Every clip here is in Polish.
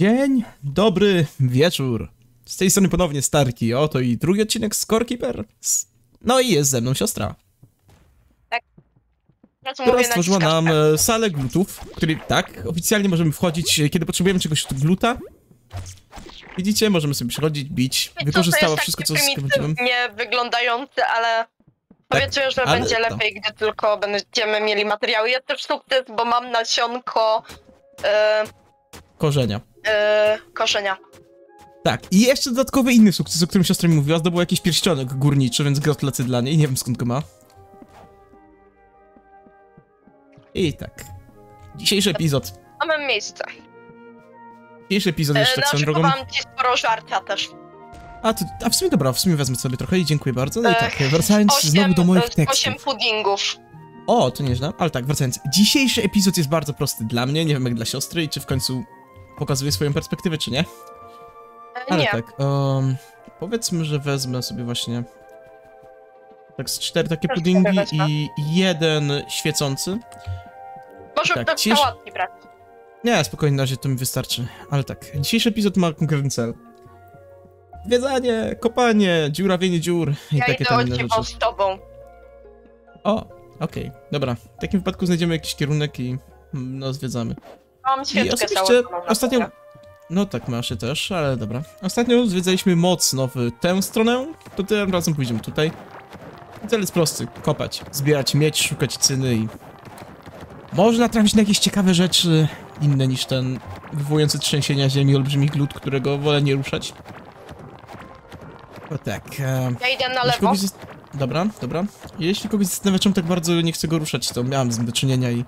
Dzień dobry wieczór. Z tej strony ponownie Starki. Oto i drugi odcinek z No i jest ze mną siostra, Teraz która mówię stworzyła nam e, salę glutów, w której tak, oficjalnie możemy wchodzić, e, kiedy potrzebujemy czegoś od gluta. Widzicie, możemy sobie przychodzić, bić. tak. Wykorzystała to wszystko, co skończyłem. prymitywnie wyglądający, ale powiedzmy, że ale będzie to- lepiej, gdy tylko będziemy mieli materiały. Jest też sukces, bo mam nasionko e, Korzenia. E, koszenia. Tak, i jeszcze dodatkowy inny sukces, o którym siostra mi mówiła, zdobyła jakiś pierścionek górniczy, więc gratulacje dla niej, nie wiem skąd go ma. I tak. Dzisiejszy epizod. Mamy miejsce. Dzisiejszy epizod E, jeszcze tak swoją drogą. Naszykowałam ci sporo żarcia też. A, to, a w sumie dobra, w sumie wezmę sobie trochę i dziękuję bardzo. No i Ech, tak, wracając Osiem, znowu do moich e, tekstów. Osiem puddingów. O, to nieźle, ale tak, wracając. Dzisiejszy epizod jest bardzo prosty dla mnie, nie wiem jak dla siostry i czy w końcu pokazuje swoją perspektywę, czy nie. E, Ale nie. tak, um, powiedzmy, że wezmę sobie właśnie tak z cztery takie Też puddingi i jeden świecący. Może tak, sałatki brać. Nie, spokojnie, na razie to mi wystarczy. Ale tak, dzisiejszy epizod ma konkretny cel. Zwiedzanie, kopanie, dziurawienie dziur i Ja takie tam inne rzeczy. z tobą. O, okej, dobra. W takim wypadku znajdziemy jakiś kierunek i mm, no zwiedzamy. Mam świeczkę osobiście założoną na ostatnio-. No tak, masz się też, ale dobra. Ostatnio zwiedzaliśmy mocno w tę stronę, to tym razem pójdziemy tutaj. Cel jest prosty, kopać, zbierać miedź, szukać cyny i... Można trafić na jakieś ciekawe rzeczy, inne niż ten wywołujący trzęsienia ziemi olbrzymi glut, którego wolę nie ruszać. O tak, e... Ja idę na lewo. Dobra, dobra. Jeśli kogoś zastanawia, czemu tak bardzo nie chcę go ruszać, to miałem z nim do czynienia i...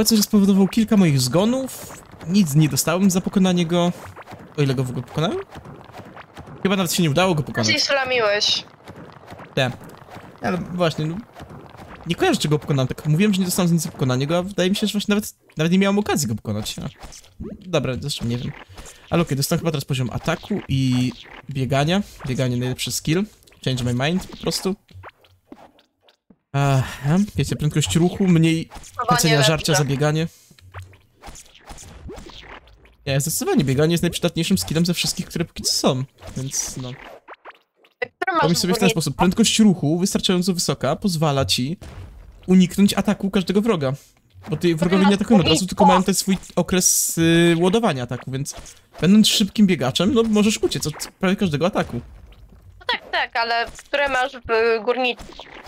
Powiedzmy, że spowodował kilka moich zgonów. Nic nie dostałem za pokonanie go. O ile go w ogóle pokonałem? Chyba nawet się nie udało go pokonać. Ty slamiłeś. Nie. Ale właśnie, no... Nie kojarzę, czego pokonałem. Tak mówiłem, że nie dostałem z nic za pokonanie go, a wydaje mi się, że właśnie nawet, nawet nie miałem okazji go pokonać. A. Dobra, zresztą nie wiem. Ale okej, dostałem chyba teraz poziom ataku i biegania. Bieganie najlepszy skill. Change my mind po prostu. Aha, wiecie, prędkość ruchu, mniej płacenia lepsze. żarcia za bieganie. Nie, zdecydowanie bieganie jest najprzydatniejszym skillem ze wszystkich, które póki co są, więc no. Pomyśl sobie w ten sposób, prędkość ruchu wystarczająco wysoka pozwala ci uniknąć ataku każdego wroga. Bo ty wrogowie nie atakują od razu, tylko mają ten swój okres y, ładowania ataku, więc będąc szybkim biegaczem, no możesz uciec od prawie każdego ataku. No tak, tak, ale które masz w?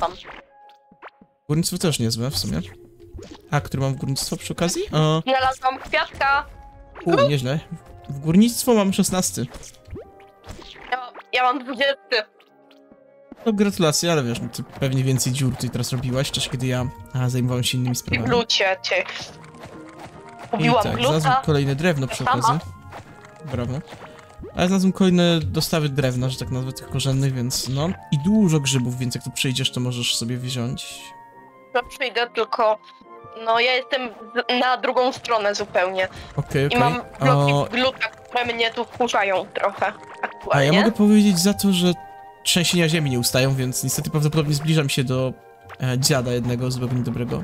Tam. Górnictwo też niezłe w sumie. A, który mam w górnictwo przy okazji? O, Znalazłam kwiatka. u, nieźle. W górnictwo mam 16. Ja, ja mam 20. No gratulacje, ale wiesz, no, ty pewnie więcej dziur tutaj teraz robiłaś, w czasie kiedy ja a, zajmowałem się innymi I sprawami. glucie cię. I Ubiłam tak, znalazłem gluta. kolejne drewno przy okazji. Brawo. Ale znalazłem kolejne dostawy drewna, że tak nazwę, tych korzennych, więc no. I dużo grzybów, więc jak tu przyjdziesz, to możesz sobie wziąć. No przyjdę, tylko... No ja jestem na drugą stronę zupełnie. Okej, I okej. mam bloki O, gluta, które mnie tu wkurzają trochę A aktualnie. ja mogę powiedzieć za to, że trzęsienia ziemi nie ustają, więc niestety prawdopodobnie zbliżam się do e, dziada jednego złego niedobrego.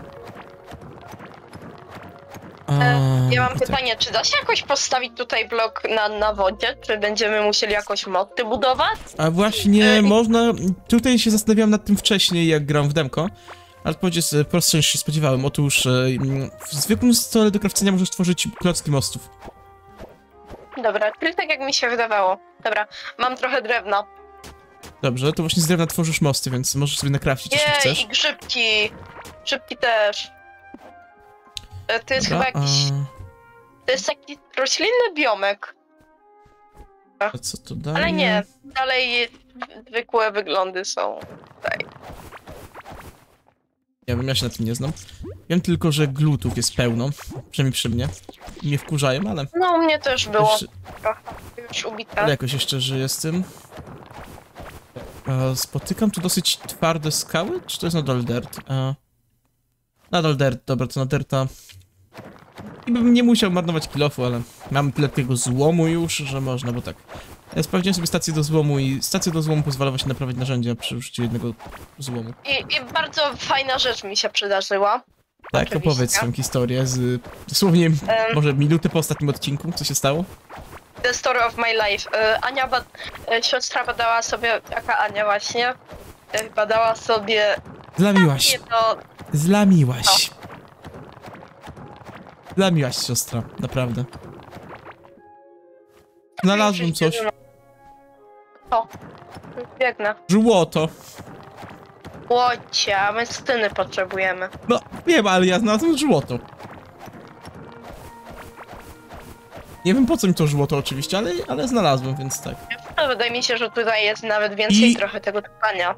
A, E, Ja mam i tak. pytanie, czy da się jakoś postawić tutaj blok na, na wodzie? Czy będziemy musieli jakoś mosty budować? A właśnie, E, i- można. Tutaj się zastanawiałem nad tym wcześniej, jak gram w demko. Ale odpowiedź jest prostsza niż się spodziewałem. Otóż e, w zwykłym stole do krawcenia możesz tworzyć klocki mostów. Dobra, czyli tak jak mi się wydawało. Dobra, mam trochę drewna. Dobrze, to właśnie z drewna tworzysz mosty, więc możesz sobie nakrawcić, jeśli chcesz. i grzybki. Grzybki też. E, To jest Dobra, chyba jakiś... To jest taki roślinny biomek. a, a co to daje? Ale nie, dalej zwykłe wyglądy są tutaj. Nie wiem, ja się na tym nie znam. Wiem tylko, że glutów jest pełno, przynajmniej przy mnie. I mnie wkurzają, ale, No, u mnie też było jeszcze, już ubite. ale jakoś jeszcze żyję z tym. E, Spotykam tu dosyć twarde skały, czy to jest nadal dirt? E, Nadal dirt, dobra, to na dirta. I bym nie musiał marnować kilofu, ale mam tyle tego złomu już, że można, bo tak. Ja sprawdziłem sobie stację do złomu i stacja do złomu pozwala właśnie naprawiać narzędzia przy użyciu jednego złomu. I, I bardzo fajna rzecz mi się przydarzyła. Tak, Oczywiście. opowiedz swoją historię z dosłownie Em. może minuty po ostatnim odcinku, co się stało? The story of my life. E, Ania, bad... e, siostra badała sobie, jaka Ania właśnie, e, badała sobie Zlamiłaś, to, zlamiłaś. Zlamiłaś siostra, naprawdę. Znalazłem coś. O, biegnę. Żłoto. Łocie, a my styny potrzebujemy. No, wiem, ale ja znalazłem żłoto. Nie wiem po co mi to żłoto oczywiście, ale, ale znalazłem, więc tak. No, wydaje mi się, że tutaj jest nawet więcej I- trochę tego tupania.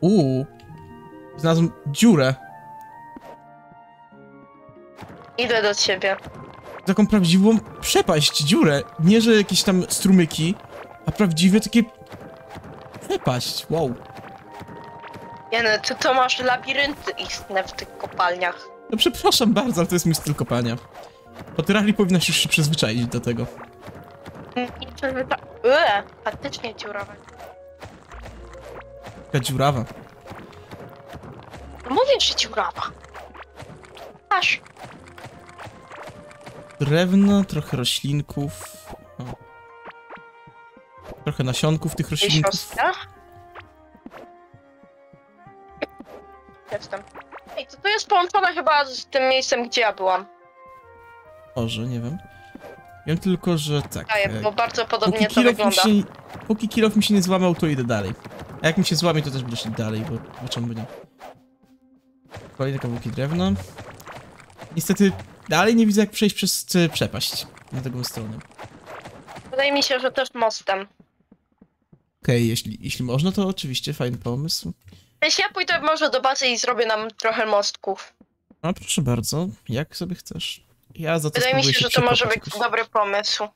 Uuu. Znalazłem dziurę. Idę do ciebie. Taką prawdziwą przepaść, dziurę. Nie, że jakieś tam strumyki, a prawdziwe takie... Przepaść, wow. Jeny, ty to masz labirynty istne w tych kopalniach. No przepraszam bardzo, ale to jest mój styl kopania. Potyrali powinna się już się przyzwyczaić do tego. I. Ue, faktycznie dziurawe. Taka dziurawa. Mówię, że dziurawa. Aż. Drewno, trochę roślinków. Trochę nasionków tych siostra? Jestem. Ej, to, to jest połączone chyba z tym miejscem, gdzie ja byłam. Może, nie wiem. Wiem tylko, że tak. Daję, e, bo bardzo Póki podobnie to wygląda. się, póki kilof mi się nie złamał, to idę dalej. A jak mi się złamie, to też będę szedł dalej, bo, bo czemu by nie. Kolejne kawałki drewna. Niestety dalej nie widzę jak przejść przez e, przepaść na drugą stronę. Wydaje mi się, że też mostem. Okej, jeśli, jeśli można, to oczywiście fajny pomysł. Jeśli ja pójdę może do bazy i zrobię nam trochę mostków. No proszę bardzo, jak sobie chcesz. Ja za to Wydaje mi spróbuję się, że to może być jakoś. dobry pomysł.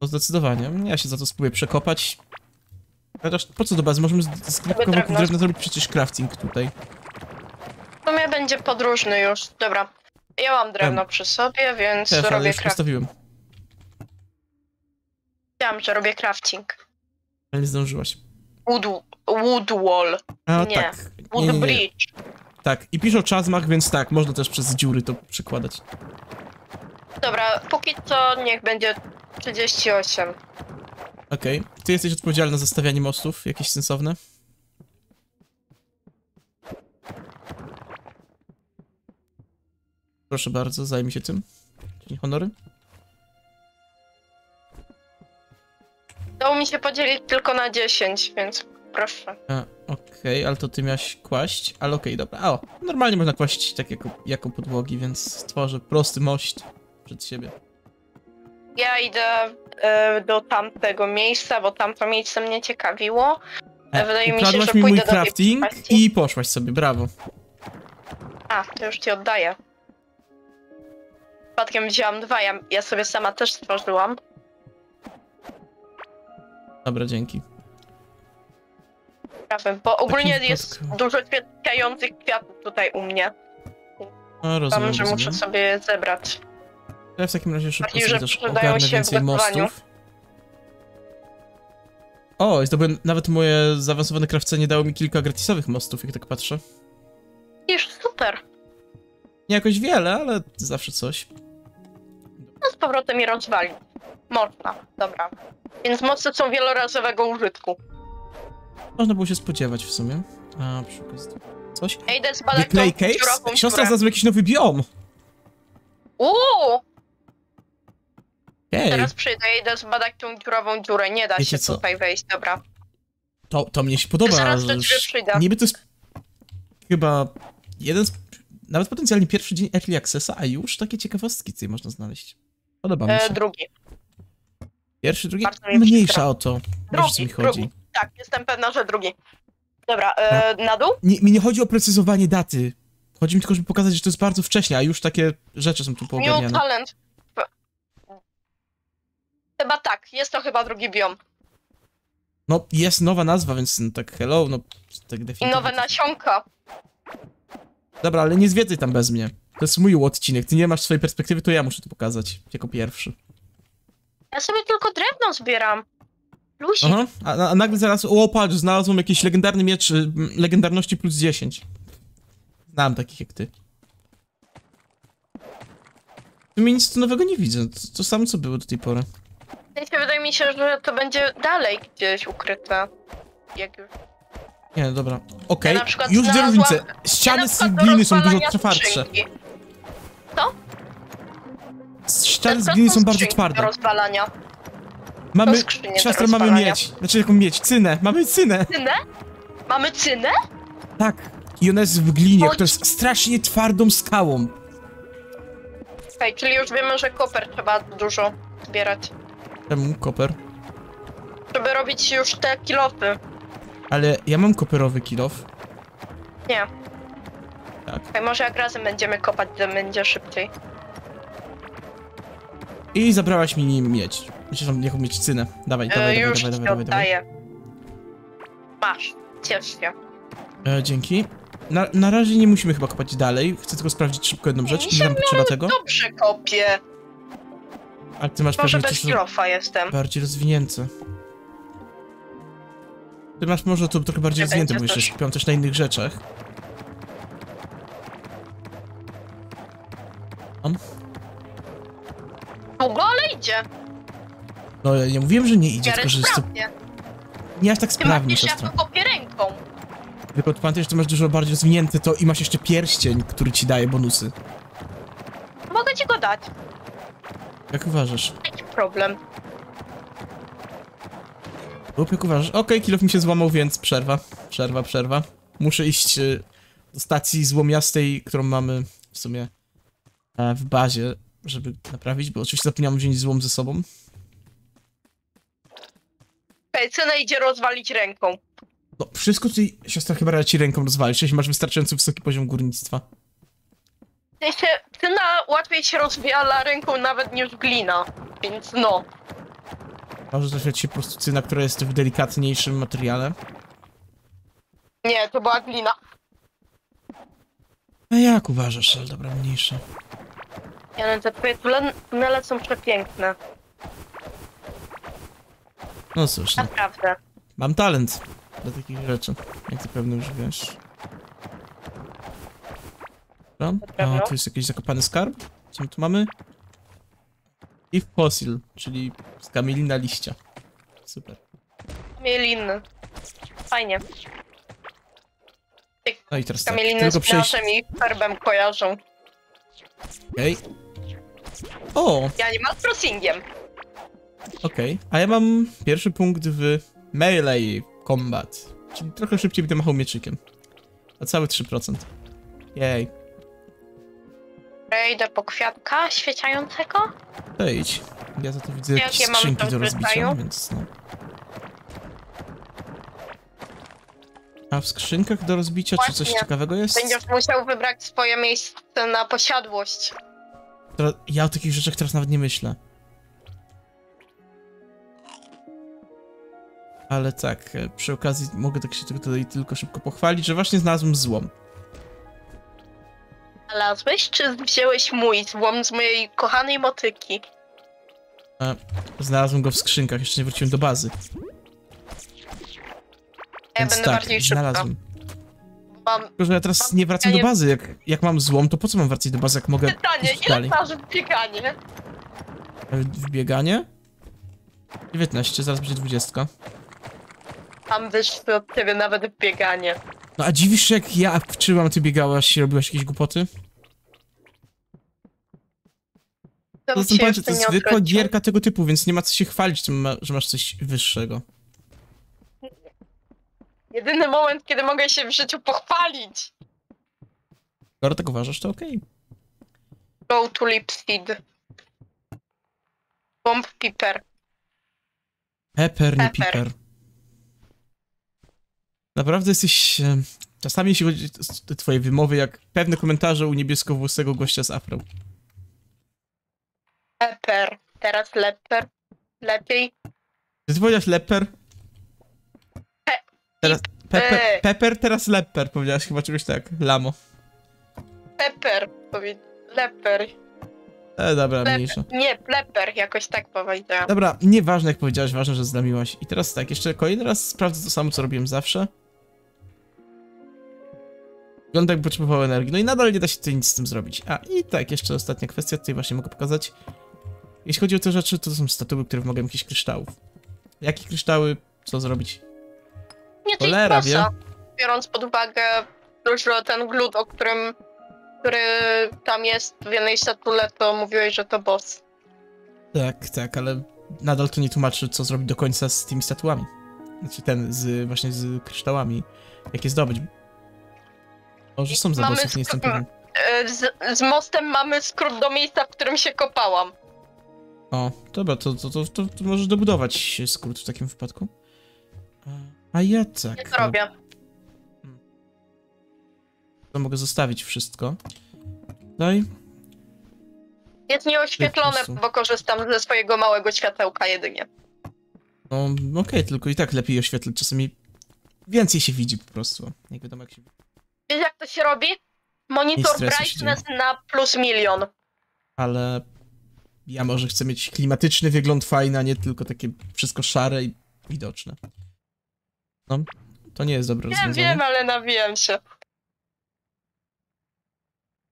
No zdecydowanie. Ja się za to spróbuję przekopać. Chociaż po co do bazy? Możemy z, z kawałków drewno. drewna zrobić przecież crafting tutaj. W sumie będzie podróżny już. Dobra. Ja mam drewno przy sobie, więc Też, robię już crafting. postawiłem. Wiedziałam, że robię crafting. Ale nie zdążyłaś. Wood, wood wall. A Nie. tak. Wood Nie, nie, bridge. Tak, i pisze o czazmach, więc tak, można też przez dziury to przykładać. Dobra, póki co niech będzie 38. Okej. Ty jesteś odpowiedzialny za stawianie mostów, jakieś sensowne? Proszę bardzo, zajmij się tym. Czyń honory. Dało mi się podzielić tylko na 10, więc proszę. Okej, ale to ty miałeś kłaść, ale okej, dobra. O, normalnie można kłaść tak jako, jako podłogi, więc stworzę prosty mość przed siebie. Ja idę e, do tamtego miejsca, bo tamto miejsce mnie ciekawiło. E, Wydaje mi się, że mi mój pójdę crafting i poszłaś sobie, brawo. A, to już ci oddaję. Przypadkiem wzięłam dwa, ja, ja sobie sama też stworzyłam. Dobra, dzięki. Prawy, bo ogólnie takim jest dużo świecających kwiatów tutaj u mnie. No, rozumiem, Tam, że muszę rozumiem. sobie je zebrać. Ja w takim razie szybko Bardziej, sobie że też przydają ogarnę się w więcej gotowaniu. mostów. O, i zdobyłem, nawet moje zaawansowane krawcenie dało mi kilka gratisowych mostów, jak tak patrzę. Iż super. Nie jakoś wiele, ale zawsze coś. No z powrotem je rozwalić. Można, dobra. Więc mosty są wielorazowego użytku. Można było się spodziewać w sumie. A, przy okazji... Coś? Ja idę zbadać Clay tą Caves? dziurową Siostra znalazła jakiś nowy biom! Uuu! Hej, Teraz przyjdę, ja idę zbadać tą dziurową dziurę. Nie da Wiecie się co? tutaj wejść, dobra. to, to mnie się podoba. Zaraz do ciebie przyjdę. Niby to jest chyba jeden z... Nawet potencjalnie pierwszy dzień Early Accessa, a już takie ciekawostki tutaj można znaleźć. Podoba mi E, się. drugi. Pierwszy, drugi? Mniejsza o to. Wiesz, o co mi Drugi, chodzi. drugi. Tak, jestem pewna, że drugi. Dobra, e, na dół? Nie, mi nie chodzi o precyzowanie daty. Chodzi mi tylko, żeby pokazać, że to jest bardzo wcześnie, a już takie rzeczy są tu New poogarniane. talent. Chyba tak, jest to chyba drugi biom. No, jest nowa nazwa, więc no, tak hello, no, tak I definitywnie. nowe nasionka. Dobra, ale nie zwiedzaj tam bez mnie. To jest mój odcinek, ty nie masz swojej perspektywy, to ja muszę to pokazać, jako pierwszy. Ja sobie tylko drewno zbieram. Luzik. Aha, a, a nagle zaraz, o patrz, znalazłem jakiś legendarny miecz y, legendarności plus 10. Znam takich jak ty. W sumie nic nowego nie widzę. To, to samo co było do tej pory. W sensie wydaje mi się, że to będzie dalej gdzieś ukryte. Jak już. Nie, dobra. Okej, Ja na przykład już widzę znalazłam-. Ja Ściany z gliny są dużo rozwalania twardsze. Ściany z gliny są bardzo twarde. Do rozwalania. Mamy, skrzynie do mamy rozwalania. miedź. Znaczy jaką miedź? Cynę. Mamy cynę. Cynę? Mamy cynę? Tak. I ona jest w glinie, która jest strasznie twardą skałą. Okej, czyli już wiemy, że koper trzeba dużo zbierać. Czemu koper? Żeby robić już te kilofy. Ale ja mam koperowy kilof. Nie. Tak. Okej, może jak razem będziemy kopać, to będzie szybciej. I zabrałaś mi miedź. Myślę, że jaką mieć cynę. Dawaj, E, dawaj, dawaj, dawaj, dawaj, dawaj. oddaję. Masz, ciesz się. E, dzięki. Na, na razie nie musimy chyba kopać dalej. Chcę tylko sprawdzić szybko jedną rzecz. Ile nam potrzeba tego? Dobrze kopię. A ty masz Może bez kilofa jestem. bardziej rozwinięte. Ty masz może to trochę bardziej Nie rozwinięte, bo jeszcze śpią też na innych rzeczach. On? Długo, ale idzie. No ja nie mówiłem, że nie idzie, tylko że sprawnie. nie aż tak Ty sprawnie, masz ja siostro. to kopię ręką. Tylko pamiętaj, że ty masz dużo bardziej rozwinięte to i masz jeszcze pierścień, który ci daje bonusy. Mogę ci go dać. Jak uważasz? Jaki problem? Lub jak uważasz? Okej, kilof mi się złamał, więc przerwa. Przerwa, przerwa. Muszę iść y, do stacji złomiastej, którą mamy w sumie e, w bazie, żeby naprawić, bo oczywiście zapomniałem wziąć złom ze sobą. Cena idzie rozwalić ręką. No, wszystko tutaj siostra chyba ci ręką rozwalić, jeśli masz wystarczająco wysoki poziom górnictwa. Sensie, cyna łatwiej się rozwiala ręką nawet niż glina. Więc no. Może trafiać się po prostu cyna, która jest w delikatniejszym materiale. Nie, to była glina. A jak uważasz, ale dobra, mniejsze. Ja no, te twoje tunele są przepiękne. No cóż, no. Naprawdę. Mam talent do takich rzeczy, jak ty pewnie już wiesz. Dobra. A, tu jest jakiś zakopany skarb. Co my tu mamy? I fossil, czyli skamielina liścia. Super. Mieliny. Fajnie. No i teraz tak, Kamieliny tylko z przejść... plaszem i herbem kojarzą. Okej. O, Ja nie mam crossingiem. okej. A ja mam pierwszy punkt w melee combat. Czyli trochę szybciej będę machał mieczykiem. A cały 3%. Jej. Idę po kwiatka świeciającego. To idź. Ja za to widzę Jakie jakieś skrzynki do rozbicia, rodzaju? więc no. A w skrzynkach do rozbicia czy coś Właśnie. ciekawego jest? Będziesz musiał wybrać swoje miejsce na posiadłość. Teraz- Ja o takich rzeczach teraz nawet nie myślę. Ale tak, e, przy okazji mogę tak się tutaj tylko szybko pochwalić, że właśnie znalazłem złom. Znalazłeś, czy wziąłeś mój złom z mojej kochanej motyki? Znalazłem go w skrzynkach, jeszcze nie wróciłem do bazy. Ja Więc będę tak, bardziej znalazłem. Mam Tylko, że ja teraz nie wracam do bazy. Jak, jak mam złom, to po co mam wracać do bazy, jak mogę pytanie, iść ile dalej? waży bieganie? W bieganie? 19, zaraz będzie 20. Tam wyższy od ciebie nawet w bieganie. No a dziwisz się, jak ja wczyłam, ty biegałaś i robiłaś jakieś głupoty? Że to jest zwykła gierka tego typu, więc nie ma co się chwalić tym, że masz coś wyższego. Jedyny moment, kiedy mogę się w życiu pochwalić. Skoro tak uważasz, to okej. Go to lip seed. Bomb piper. Pepper, nie Pepper. piper. Naprawdę jesteś... E, czasami jeśli chodzi o te twoje wymowy, jak pewne komentarze u niebieskowłosego gościa z afro. Pepper. Teraz leper. Lepiej. Czy ty powiedziałaś leper? Pe- Teraz... Pepper, e. pepper, teraz leper, powiedziałaś chyba czegoś tak. Lamo. Pepper. Powiedz. Leper. E, dobra, Leper. mniejsza. Nie, pleper. Jakoś tak powiedziałam. Dobra, nieważne jak powiedziałaś, ważne, że zlamiłaś. I teraz tak, jeszcze kolejny raz sprawdzę to samo, co robiłem zawsze. Wygląda jakby potrzebował energii. No i nadal nie da się tutaj nic z tym zrobić. A i tak, jeszcze ostatnia kwestia, tutaj właśnie mogę pokazać. Jeśli chodzi o te rzeczy, to są statuły, które wymagają jakichś kryształów. Jakie kryształy? Co zrobić? Nie, to Cholera jest bossa. Biorąc pod uwagę, ten glut, o którym, który tam jest w jednej statule, to mówiłeś, że to boss. Tak, tak, ale nadal to nie tłumaczy, co zrobić do końca z tymi statuami. Znaczy ten z właśnie z kryształami. Jak je zdobyć. Może są za Mamy bossów, nie jestem pewien. E, Z, z mostem mamy skrót do miejsca, w którym się kopałam. O, dobra, to, to, to, to, to możesz dobudować skrót w takim wypadku. A ja tak. Nie to robię. To mogę zostawić wszystko. Tutaj. Jest nieoświetlone, bo korzystam ze swojego małego światełka jedynie. No, okej, tylko i tak lepiej oświetlić. Czasami więcej się widzi po prostu. Jak wiadomo, jak się... Wiesz jak to się robi? Monitor brightness na plus milion. Ale ja może chcę mieć klimatyczny wygląd fajny, a nie tylko takie wszystko szare i widoczne. No, to nie jest dobre Nie rozwiązanie. wiem, ale nawijam się.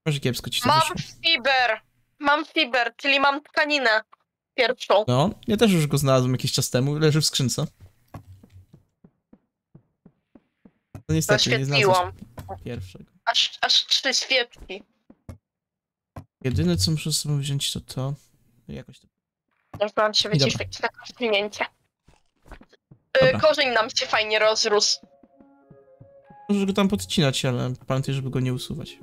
Może kiepsko ci to Mam wyszło. fiber. Mam fiber, czyli mam tkaninę pierwszą. No, ja też już go znalazłem jakiś czas temu, leży w skrzynce. No niestety, nie znalazłem pierwszego. Aż, aż trzy świeczki. Jedyne co muszę sobie wziąć to to... Jakoś to... Zdążyłam się wyciszyć na kośnięcie. Dobra. Korzeń nam się fajnie rozrósł. Możesz go tam podcinać, ale pamiętaj, żeby go nie usuwać.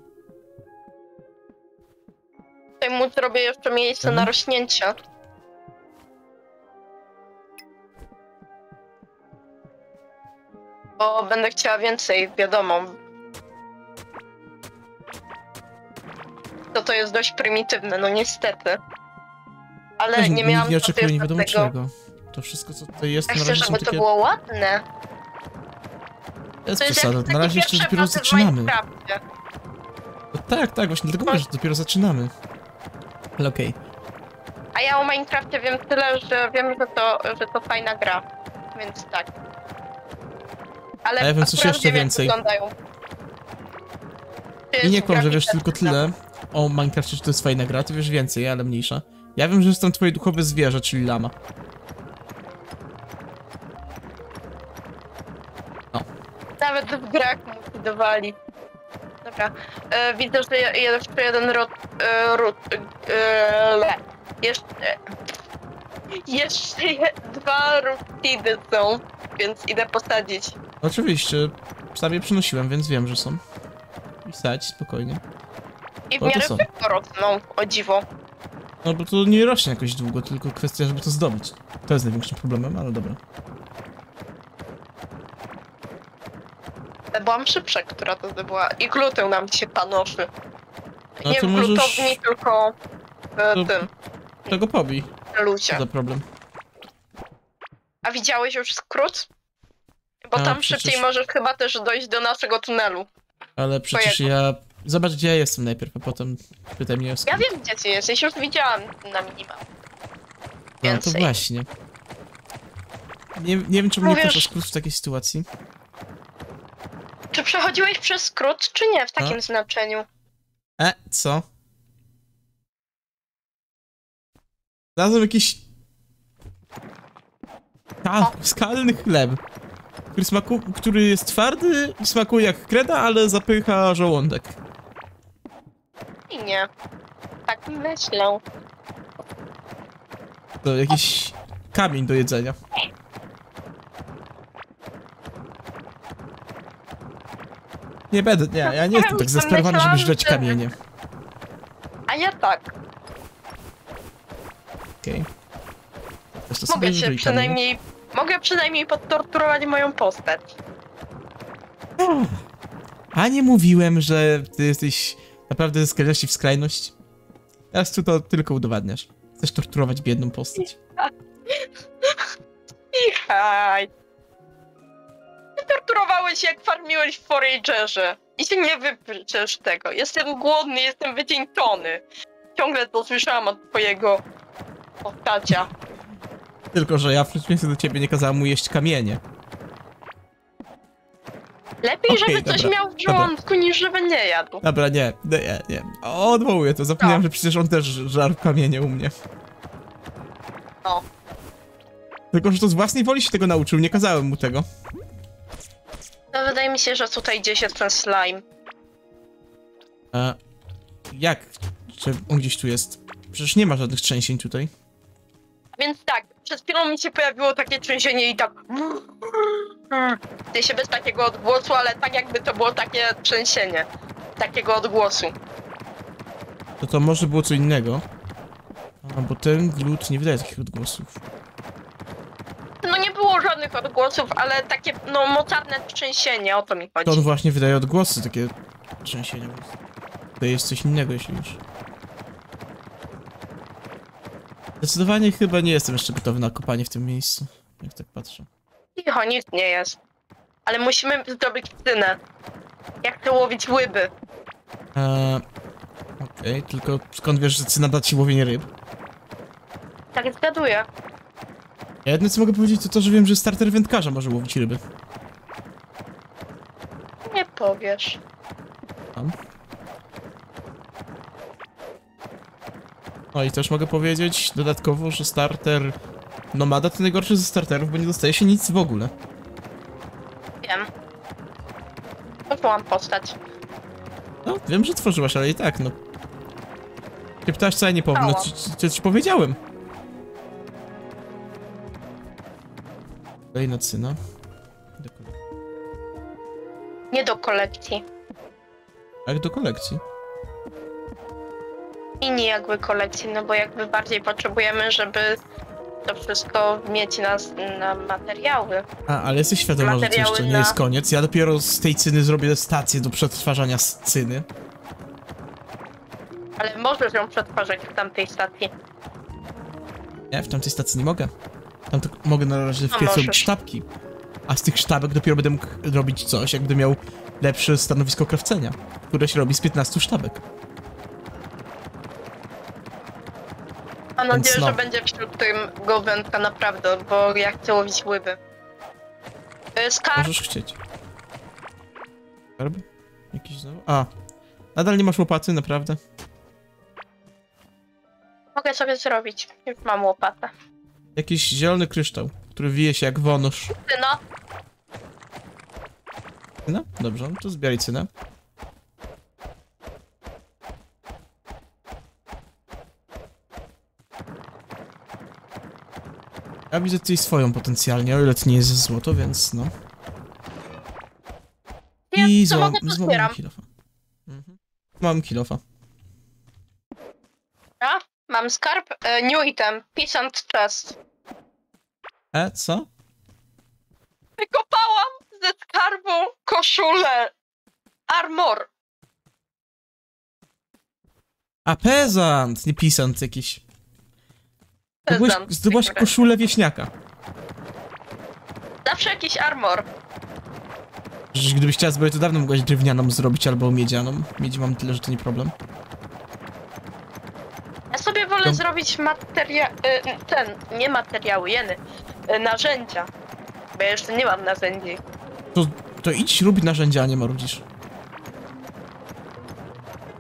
Tutaj mu zrobię jeszcze miejsce Mhm. na rośnięcie. Bo będę chciała więcej, wiadomo. To to jest dość prymitywne, no niestety. Ale Też nie miałam nie wiadomo tego. czego. To wszystko co tutaj jest, na razie są żeby to było ładne. Jest przesada, na razie jeszcze dopiero zaczynamy. No tak, tak, właśnie dlatego mówię, że dopiero zaczynamy. Ale okej. A ja o Minecrafcie wiem tyle, że wiem, że to, że to fajna gra. Więc tak. Ale A ja wiem coś akurat jeszcze wiem, jak więcej. wyglądają. I nie kłam, że wiesz tylko tyle o Minecrafcie, że to jest fajna gra, ty wiesz więcej, ale mniejsza. Ja wiem, że jest tam twoje duchowe zwierzę, czyli lama. Dawali. Dobra. E, widzę, że je- jeszcze jeden rot... E, e. Jeszcze... Jeszcze je, dwa rutidy są, więc idę posadzić. Oczywiście, sam je przynosiłem, więc wiem, że są. I sać, spokojnie. I w miarę szybko rosną, o dziwo. No bo to nie rośnie jakoś długo, tylko kwestia, żeby to zdobyć. To jest największym problemem, ale dobra. Byłam szybsza, która to zdobyła. I gluteł nam się panoszy. No nie to w możesz- glutowni, tylko w To- tym, Tego pobij, luzie. co za problem. A widziałeś już skrót? Bo A, tam przecież- szybciej możesz chyba też dojść do naszego tunelu. Ale przecież ja... Zobacz, gdzie ja jestem najpierw, a potem pytaj mnie o Ja skrót. wiem, gdzie ty jesteś, już widziałam na minimap. No to więcej. właśnie. Nie, nie wiem, czemu nie Mówisz- proszę skrót w takiej sytuacji. Czy przechodziłeś przez skrót, czy nie w takim A? znaczeniu? E, co? Znalazłem jakiś... Ka skalny chleb. Który, smaku który jest twardy, smakuje jak kreda, ale zapycha żołądek. I nie. Tak myślę. To jakiś kamień do jedzenia. Nie będę, nie, ja nie jestem tak zdesperowany, żeby żreć kamienie. A ja tak. Okej. Okay. Mogę się przynajmniej... Mogę przynajmniej podtorturować moją postać. A nie mówiłem, że ty jesteś naprawdę z skrajności w skrajność? Teraz tu to tylko udowadniasz. Chcesz torturować biedną postać. Cichaj. Torturowałeś jak farmiłeś w Foragerze. I się nie wyprzesz tego. Jestem głodny, jestem wycieńczony. Ciągle to słyszałam od twojego postacia. Tylko, że ja w przeciwieństwie do ciebie nie kazałem mu jeść kamienie. Lepiej, Okej, żeby coś dobra, miał w dobra. żołądku, niż żeby nie jadł. Dobra, nie, nie, nie. Odwołuję to. Zapomniałem, No. że przecież on też żarł kamienie u mnie. No. Tylko, że to z własnej woli się tego nauczył, nie kazałem mu tego. No wydaje mi się, że tutaj gdzieś jest ten slime. A jak? Czy on gdzieś tu jest? Przecież nie ma żadnych trzęsień tutaj. Więc tak, przed chwilą mi się pojawiło takie trzęsienie i tak... Ty się bez takiego odgłosu, ale tak jakby to było takie trzęsienie. Takiego odgłosu. To to może było co innego. A, bo ten glut nie wydaje takich odgłosów. Żadnych odgłosów, ale takie, no, mocarne trzęsienie, o to mi To on chodzi. właśnie wydaje odgłosy, takie trzęsienia. więc To jest coś innego, jeśli już. Zdecydowanie chyba nie jestem jeszcze gotowy na kopanie w tym miejscu. Jak tak patrzę. Cicho, nic nie jest. Ale musimy zrobić cynę. Jak to łowić łyby. Eee, Okej, tylko skąd wiesz, że cyna da ci łowienie ryb? Tak zgaduję. Ja jedyne co mogę powiedzieć to to, że wiem, że starter wędkarza może łowić ryby. Nie powiesz. Tam. No i też mogę powiedzieć dodatkowo, że starter Nomada to najgorszy ze starterów, bo nie dostaje się nic w ogóle. Wiem. Użyłam postać. No, wiem, że tworzyłaś, ale i tak, no. Ty pytałaś, co ja nie powiem, no Mała. ci, ci, ci, ci powiedziałem. Kolejna cyna. Do kole- Nie do kolekcji. Jak do kolekcji. Mini jakby kolekcji, no bo jakby bardziej potrzebujemy, żeby to wszystko mieć na, na materiały. A, ale jesteś świadoma, że to Materiały jeszcze nie na- jest koniec. Ja dopiero z tej cyny zrobię stację do przetwarzania z cyny. Ale możesz ją przetwarzać w tamtej stacji. Nie, w tamtej stacji nie mogę. Tam tylko mogę na razie w piecu robić możesz. sztabki. A z tych sztabek dopiero będę mógł robić coś, jak będę miał lepsze stanowisko krawcenia, które się robi z 15 sztabek. Mam Więc nadzieję, no. że będzie wśród tego wędka naprawdę, bo ja chcę łowić łyby. Skarb, Możesz chcieć. Skarb? Jakiś znowu? A. Nadal nie masz łopaty, naprawdę? mogę sobie zrobić. Już mam łopatę. Jakiś zielony kryształ, który wije się jak wonosz. Syna, Cyna? Dobrze, to zbieraj cynę. Ja widzę tutaj swoją potencjalnie, o ile to nie jest złoto, więc no. ja I co mogę, to złamałem zbieram. kilofa. Mhm. Mam kilofa. Ja mam skarb, e, new item, peace and chest. E, co? Wykopałam ze skarbu koszulę. Armor. A, pezant, nie pisant jakiś. Zdobyłaś Dobra. koszulę wieśniaka. Zawsze jakiś armor. Przecież gdybyś chciała zbroję, to dawno mogłaś drewnianą zrobić albo miedzianą. Miedzi mam tyle, że to nie problem. Ja sobie wolę To- zrobić materia... y, ten, nie materiały, jeny. Y, Narzędzia. Bo ja jeszcze nie mam narzędzi. To, to idź rób narzędzia, a nie marudzisz.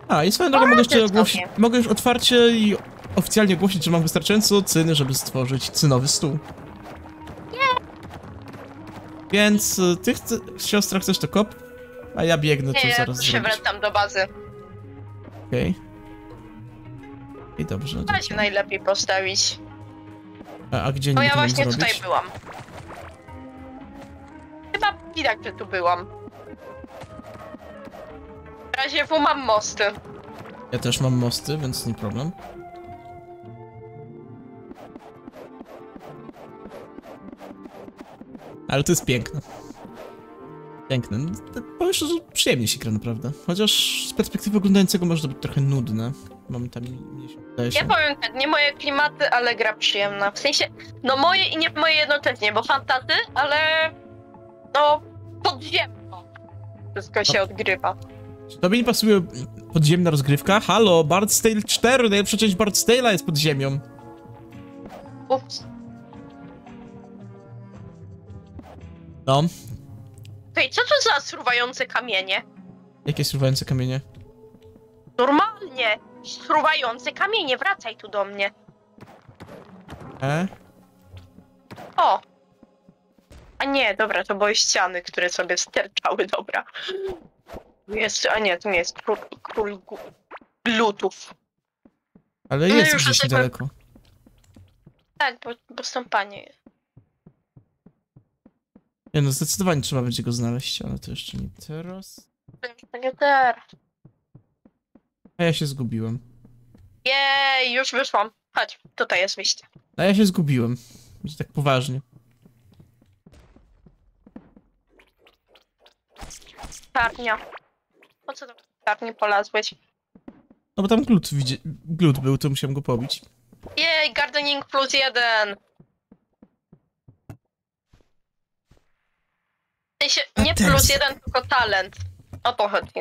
A, i swoją drogą mogę jeszcze ogłosić, mogę już otwarcie i oficjalnie ogłosić, że mam wystarczająco cyny, żeby stworzyć cynowy stół. Więc y, ty chce, siostra chcesz to kop, a ja biegnę to Nie, ja zaraz się wracam do bazy. Okej. I dobrze, dobrze. najlepiej postawić. A, a gdzie No niby ja to mam właśnie zrobić? tutaj byłam. Chyba widać, że tu byłam. W razie W mam mosty. Ja też mam mosty, więc nie problem. Ale to jest piękne. Piękne. No, Powiem szczerze, przyjemnie się gra naprawdę. Chociaż z perspektywy oglądającego może to być trochę nudne. Się wydaje się. Ja powiem tak, nie moje klimaty, ale gra przyjemna. W sensie, no moje i nie moje jednocześnie, bo fantazy, ale no podziemno. Wszystko się odgrywa. Czy tobie nie pasuje podziemna rozgrywka? Halo, Bard's Tale 4, najlepsza część Bard's Tale'a jest pod ziemią. Ups. No, Ej, co to za struwające kamienie? Jakie surwające kamienie? Normalnie! Struwające kamienie, wracaj tu do mnie. E? O! A nie, dobra, to były ściany, które sobie sterczały, dobra. Tu Jest, a nie, to nie jest król, król gu- glutów. Ale No jest już gdzieś tak- niedaleko. Tak, bo, bo stąpanie jest. Nie no, zdecydowanie trzeba będzie go znaleźć, ale to jeszcze nie teraz. Takie teraz. A ja się zgubiłem. Jej, już wyszłam. Chodź, tutaj jest wyjście. A ja się zgubiłem. Będzie tak poważnie. Czarnia. Po co do czarni polazłeś? No bo tam glut, widzie... glut był, to musiałem go pobić. Jej, gardening plus jeden. W sensie, A nie plus jeden, tylko talent. O to chodzi.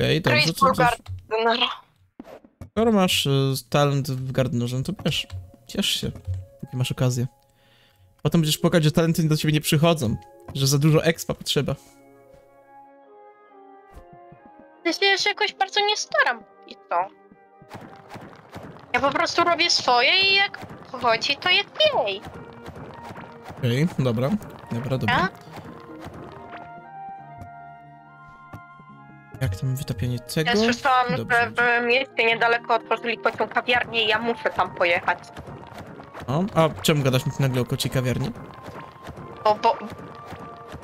Okej, dobrze, to, Graceful to, Gardener. skoro masz y, talent w gardenerze, no to wiesz, ciesz się, póki masz okazję. Potem będziesz płakać, że talenty do ciebie nie przychodzą, że za dużo expa potrzeba. Ja się jeszcze jakoś bardzo nie staram. I co? Ja po prostu robię swoje i jak chodzi, to jest jej. Okej, dobra, dobra, dobra. A? Jak tam wytapianie tego? Ja słyszałam, Dobrze. że w mieście niedaleko otworzyli kocią kawiarnię i ja muszę tam pojechać. O, a czemu gadasz mi nagle o kociej kawiarni? Bo, bo,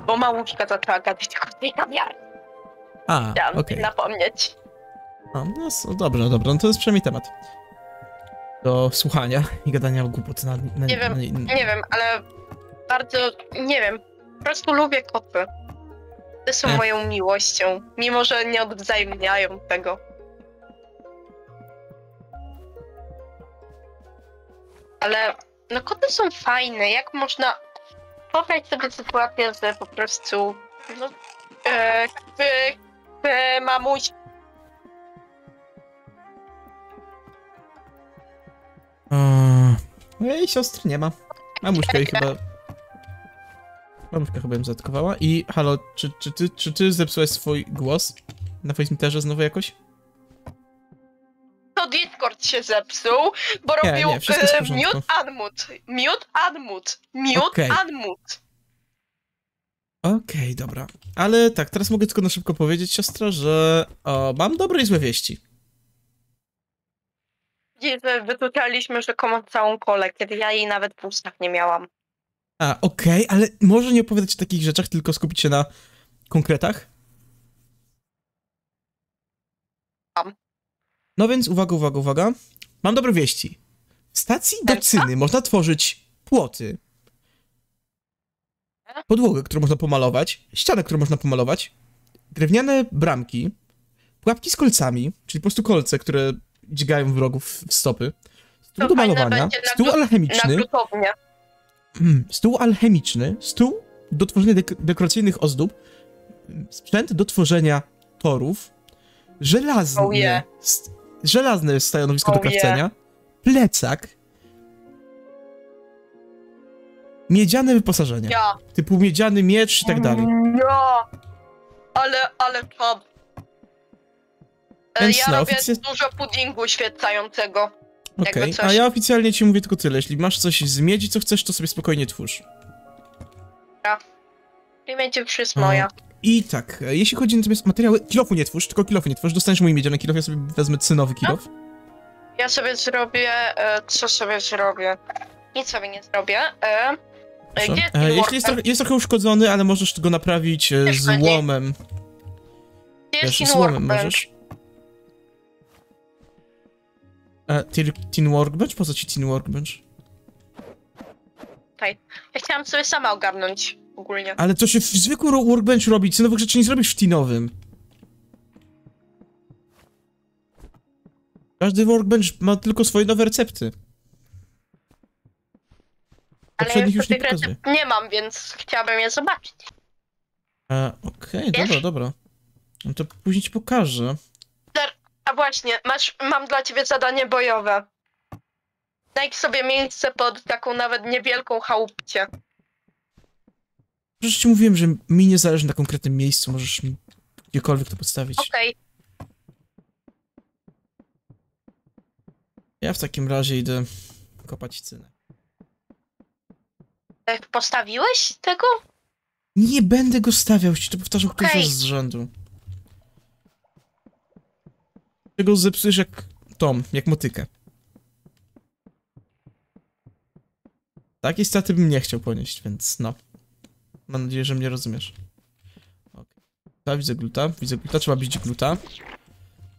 bo małuszka zaczęła gadać o kociej kawiarni. A, Chciałam ci napomnieć. A, No, s- dobrze, no no to jest przynajmniej temat. Do słuchania i gadania o głupot na, na, Nie wiem, na, Nie wiem, ale bardzo, nie wiem, po prostu lubię koty. Te są moją miłością, mimo że nie odwzajemniają tego. Ale, no koty są fajne, jak można... Wyobraź sobie sytuację, że po prostu, no, e, k, k, mamuś Eee, siostry nie ma. Mamuśka jej chyba... Mamuśka chyba ją zatkowała. I halo, czy, czy, ty, czy ty zepsułeś swój głos na Facebookerze znowu jakoś? to Discord się zepsuł, bo Nie, robił nie, e, mute, unmute, mute, unmute, mute, Okej. unmute. Okej, dobra. Ale tak, teraz mogę tylko na szybko powiedzieć, siostro, że o, mam dobre i złe wieści. Dziś wytuczaliśmy rzekomo całą kolę, kiedy ja jej nawet w ustach nie miałam. A, okej, ale może nie opowiadać o takich rzeczach, tylko skupić się na konkretach? No więc uwaga, uwaga, uwaga. Mam dobre wieści. W stacji do Elka? cyny można tworzyć płoty, podłogę, którą można pomalować, ścianę, którą można pomalować, drewniane bramki, pułapki z kolcami, czyli po prostu kolce, które dźgają wrogów w stopy, stół do malowania, stół alchemiczny, stół alchemiczny, stół do tworzenia dek- dekoracyjnych ozdób, sprzęt do tworzenia torów, żelazne, Oh yeah. żelazne stanowisko Oh do krawcenia, plecak, miedziane wyposażenie, Ja. typu miedziany miecz i tak dalej. Ja. Ale, ale czad. E, Ja no, robię oficja- dużo puddingu świecającego. Okej, coś. a ja oficjalnie ci mówię tylko tyle, jeśli masz coś z miedzi, co chcesz, to sobie spokojnie twórz. I będzie moja. I tak, e, jeśli chodzi natomiast o materiały, kilofu nie twórz, tylko kilofu nie twórz, dostaniesz mój miedziany kilof, ja sobie wezmę cynowy kilof. Ja sobie zrobię, e, co sobie zrobię? Nic sobie nie zrobię. E, Proszę. gdzie jest E, jeśli jest trochę, jest trochę uszkodzony, ale możesz go naprawić e, będzie. złomem. Gdzie jest Wiesz, workbench? możesz. E, Teen Workbench? Po co ci Teen Workbench? Ja chciałam sobie sama ogarnąć ogólnie. Ale to się w zwykłym Workbenchu robi, ty nowych rzeczy nie zrobisz w teenowym. Każdy Workbench ma tylko swoje nowe recepty. Ale ja już nie tych recept nie mam, więc chciałabym je zobaczyć. E, Okej, Wiesz? dobra, dobra. No to później ci pokażę. A właśnie, masz, mam dla ciebie zadanie bojowe. Znajdź sobie miejsce pod taką nawet niewielką chałupcie. Przecież ci mówiłem, że mi nie zależy na konkretnym miejscu, możesz mi gdziekolwiek to postawić. Okej. Ja w takim razie idę kopać cynę. E, Postawiłeś tego? Nie będę go stawiał, ci to powtarzał któryś Okej. raz z rzędu. Ty go zepsujesz jak Tom, jak motykę. Takiej straty bym nie chciał ponieść, więc no. Mam nadzieję, że mnie rozumiesz. Okay. Ta, widzę gluta, widzę gluta, trzeba bić gluta.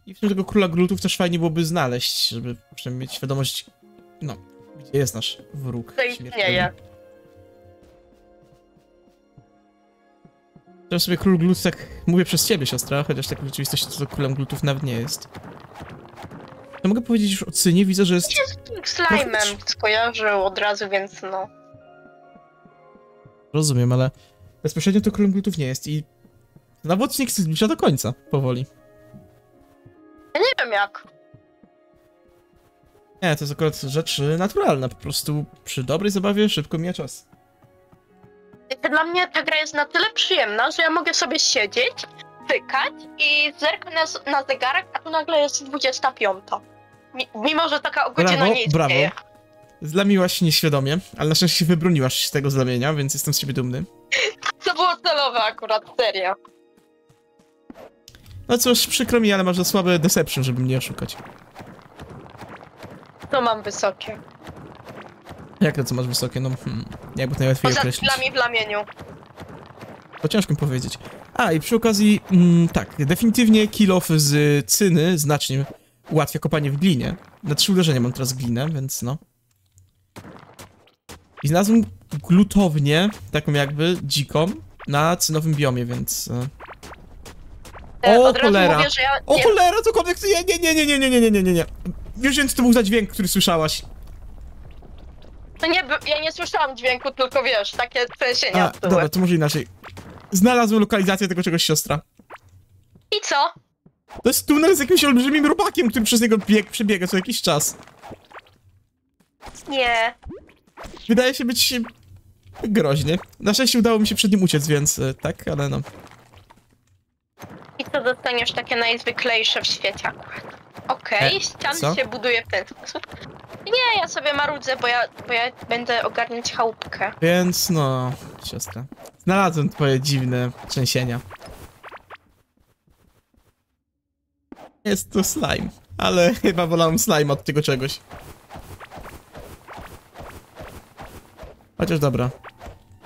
I w tym tego króla glutów też fajnie byłoby znaleźć, żeby przynajmniej mieć świadomość, no, gdzie jest nasz wróg To istnieje. To sobie król glut tak mówię przez ciebie, siostra, chociaż tak w rzeczywistości to, królem glutów nawet nie jest. To mogę powiedzieć już o cynie, widzę, że jest... tym slime'em skojarzył od razu, więc no. Rozumiem, ale bezpośrednio to królem glutów nie jest i... Nawodnik zbliża do końca, powoli. Ja nie wiem jak. Nie, to jest akurat rzecz naturalna, po prostu przy dobrej zabawie szybko mija czas. Dla mnie ta gra jest na tyle przyjemna, że ja mogę sobie siedzieć, pykać i zerknę na, zegarek, a tu nagle jest 25. Mi, mimo, że taka godzina Brawo, nie istnieje. brawo. Zlamiłaś się nieświadomie, ale na szczęście wybroniłaś się z tego zlamienia, więc jestem z ciebie dumny. To było celowe akurat, serio. No cóż, przykro mi, ale masz za słabe deception, żeby mnie oszukać. To mam wysokie. Jak to, co masz wysokie? No, hmm, jakby to najłatwiej Poza określić. chwilami w lamieniu. To ciężko mi powiedzieć. A, i przy okazji, mm, tak, definitywnie kill off z cyny znacznie ułatwia kopanie w glinie. Na trzy uderzenia mam teraz glinę, więc no. I znalazłem glutownię, taką jakby dziką, na cynowym biomie, więc... e, E, O, cholera. mówię, ja O cholera, cokolwiek... Nie, nie, nie, nie, nie, nie, nie, nie, nie, nie, nie. Wiesz, więc to był za dźwięk, który słyszałaś. To nie, ja nie słyszałam dźwięku, tylko wiesz, takie trzęsienia A, były. dobra, to może inaczej. Znalazłem lokalizację tego czegoś, siostra. I co? To jest tunel z jakimś olbrzymim robakiem, który przez niego bieg, przebiega co jakiś czas. Nie. Wydaje się być groźny. Na szczęście udało mi się przed nim uciec, więc e, tak, ale no. I co dostaniesz takie najzwyklejsze w świecie akurat. Okej, E, ściany co? się buduje w ten sposób. Nie, ja sobie marudzę, bo ja, bo ja będę ogarniać chałupkę. Więc no, siostra. Znalazłem twoje dziwne trzęsienia. Jest to slime, ale chyba wolałem slime od tego czegoś. Chociaż dobra.